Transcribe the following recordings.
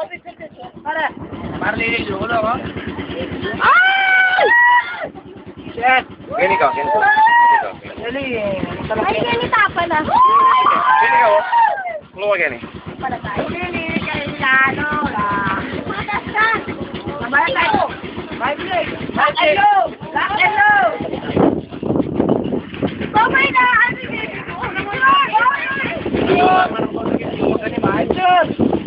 Para. Para nililo ko lang, ha? Ay! Shit! Gani ka, gani ka. Dali, Ay, ganita pa na. Gani ka, oh. Kulo ka gani. Para tayo. Hindi, kailan, wala. Matas ka. Mamaya tayo. Bye, Blake. Lock and load. Lock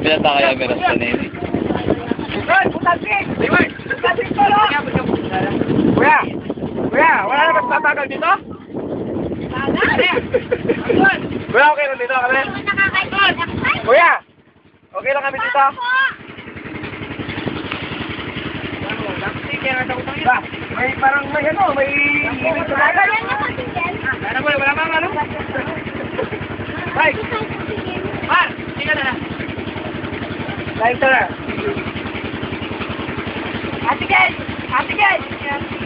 Pinata kaya meron sa nene. Hey, putasik! Diwan! Putasik ko, no? Kuya! Kuya, wala na mas tatagal dito? Kuya, okay lang dito kami? Kuya! Okay lang kami dito? May parang may ano, may Sir. Ate guys! Ate guys!